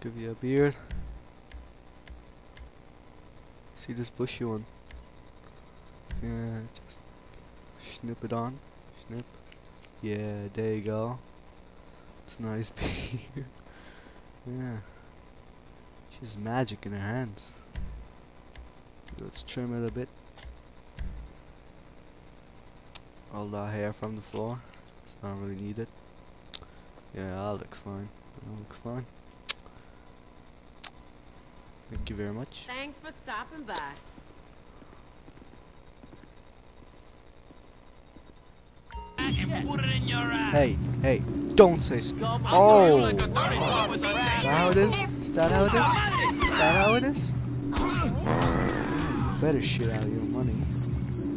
Give you a beard. See this bushy one? Yeah, just snip it on. Snip. Yeah, there you go. It's a nice beard. yeah. She's magic in her hands. Let's trim it a bit. All that hair from the floor. It's not really needed. Yeah, that looks fine. That looks fine. Thank you very much. Thanks for stopping by. Hey, hey, don't say. Oh, is that how it is? Is that how it is? Is that how it is? Better shit out of your money.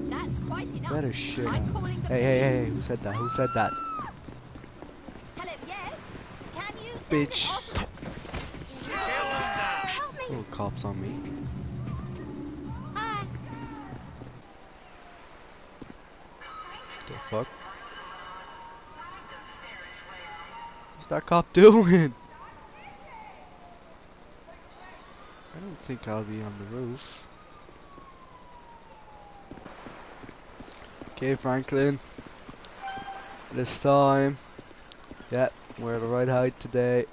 That's quite enough. Better shit out. I'm calling the Hey, hey, hey, who said that? Who said that? Hello, yes. Can you send Bitch. An officer- Help me. Oh, cops on me. Hi. The fuck? What's that cop doing? I don't think I'll be on the roof. Okay, Franklin. This time. Yep, we're at the right height today.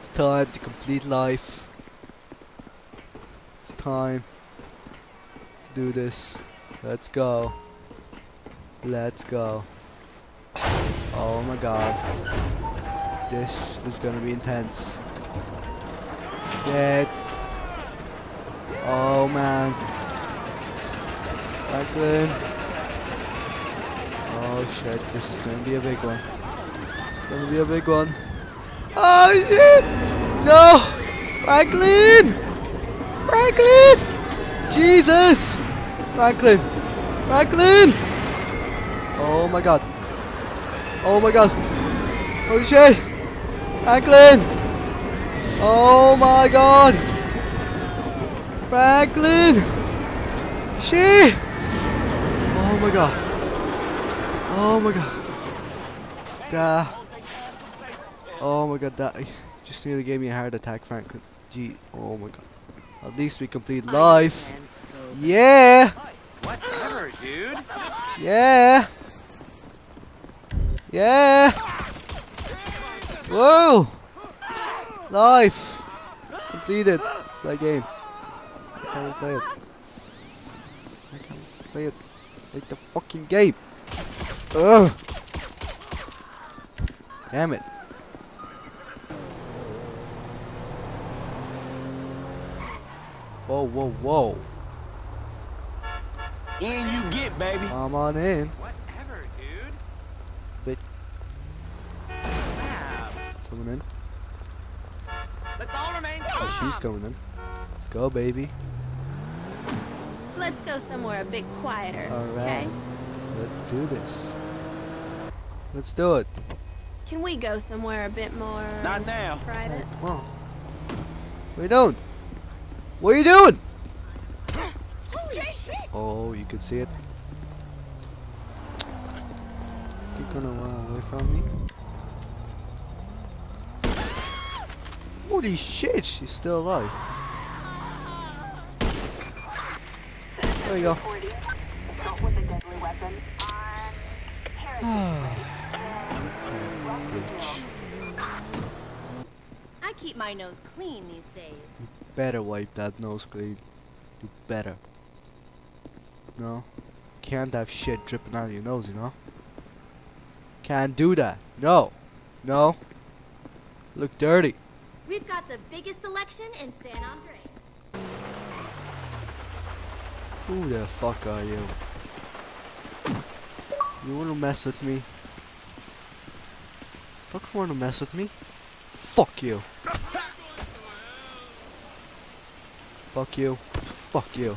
It's time to complete life. It's time to do this. Let's go. Let's go. Oh my god. This is gonna be intense. Shit. Oh man. Franklin. Oh shit, this is gonna be a big one. It's gonna be a big one. Oh shit! No! Franklin! Franklin! Jesus! Franklin! Franklin! Oh my god. Oh my god. Holy shit! Franklin! Oh my god! Franklin! Shit! Oh my god. Oh my god. Da. Oh my god, that just nearly gave me a heart attack, Franklin. Gee, oh my god. At least we complete life. Yeah! Whatever, dude. Yeah! Yeah! Whoa! Life! It's completed. It's my game. I can't play it. I can't play it. Like the fucking game. Ugh! Damn it. Whoa, whoa, whoa. In you get, baby. Come on in. Whatever, dude. Bit. Wow. Coming in. Let's all remain Oh, she's coming in. Let's go, baby. Let's go somewhere a bit quieter, Alright. okay? Let's do this. Let's do it. Can we go somewhere a bit more Not now. private? Come on. What are you doing? What are you doing? Oh, you can see it. You're gonna run away from me. Holy shit, she's still alive. There we go. Ah. I keep my nose clean these days. Better wipe that nose clean. You better. No? Can't have shit dripping out of your nose, you know? Can't do that. No. No. Look dirty. We've got the biggest selection in San Andreas. Who the fuck are you? You wanna mess with me? Fuck wanna mess with me? Fuck you. Fuck you. Fuck you.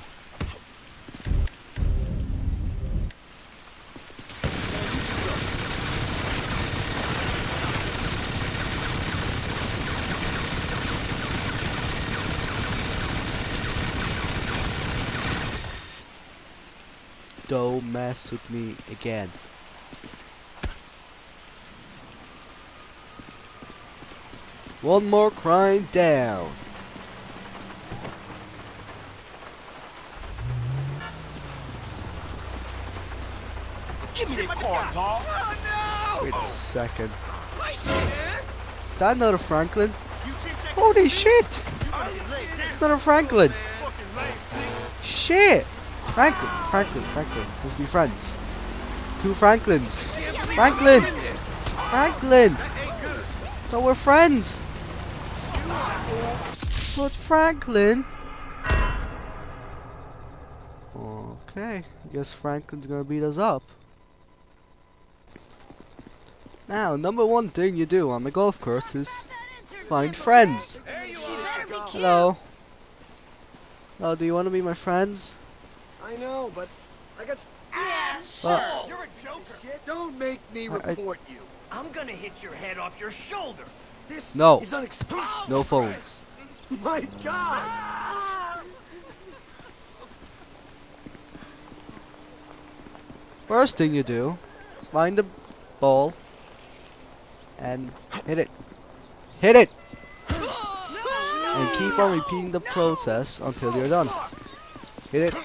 Don't mess with me again. One more crime down. Give me that car, dog. Wait a second. Is that another Franklin? Holy shit! late. It's another Franklin! Shit! Franklin, Franklin, Franklin. Let's be friends. Two Franklins. Franklin! Franklin! So we're friends! But Franklin? Okay, I guess Franklin's gonna beat us up. Now, number one thing you do on the golf course is find friends. Hello. Hello, do you want to be my friends? I know, but I got. Well, You're a joker. Don't make me I- I- report you. I'm gonna hit your head off your shoulder. This No. is unacceptable. no phones. My God. First thing you do is find the ball and hit it. Hit it! And keep on repeating the process until you're done. Hit it.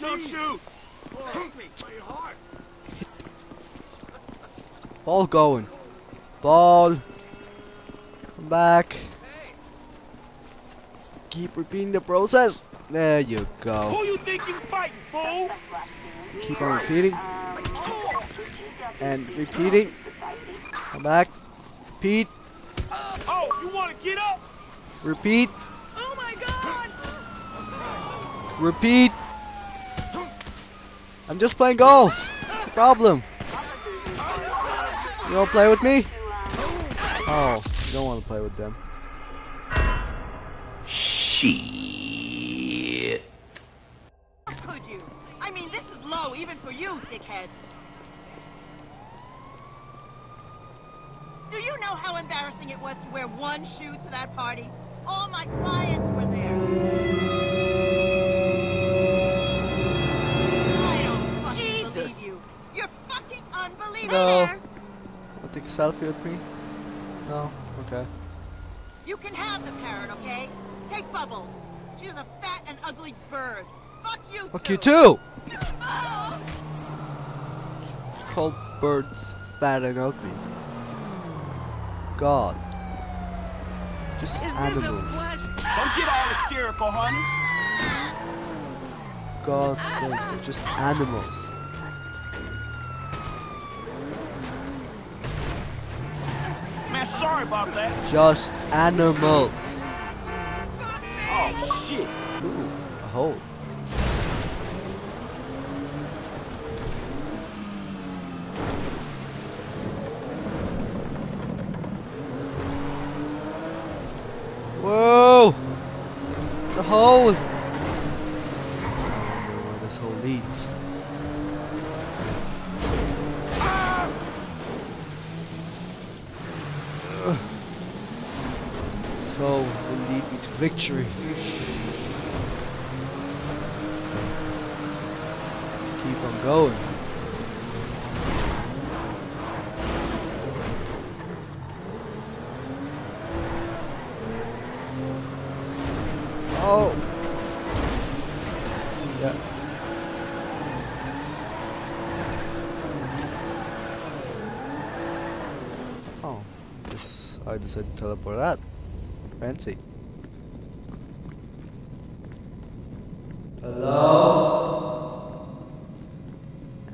Don't shoot. Ball going. Ball. Come back. Keep repeating the process. There you go. Who you think you fighting, fool? Keep on repeating. And repeating. Come back. Repeat. Oh, you want to get up? Repeat. Oh my god! Repeat. I'm just playing golf. What's the problem? You wanna play with me? Oh, you don't wanna play with them. could you? I mean, this is low even for you, dickhead. Do you know how embarrassing it was to wear one shoe to that party? All my clients were there. I don't fucking believe you. You're fucking unbelievable. No. There. Wanna take a selfie with me? No? Okay. You can have the parrot, okay? Take Bubbles. She's a fat and ugly bird. Fuck you Fuck too. you too! Called birds fat and ugly. God. Just animals. Don't get all hysterical, honey. God's sake, just animals. Man, sorry about that. Just animals. Oh, shit. Ooh, a hole. Hole! Where this hole leads. Ugh. So, will lead me to victory. Let's keep on going. Oh! Yeah. Oh, this I decided to teleport that. Fancy. Hello?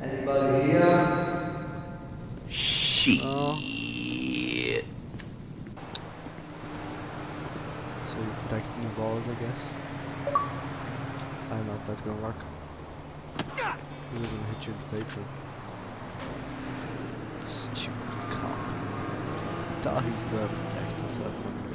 Anybody here? Shit. Oh. So you're protecting the balls, I guess. I don't know if that's gonna work. He's gonna hit you in the face though. Stupid cop. He's gonna protect himself from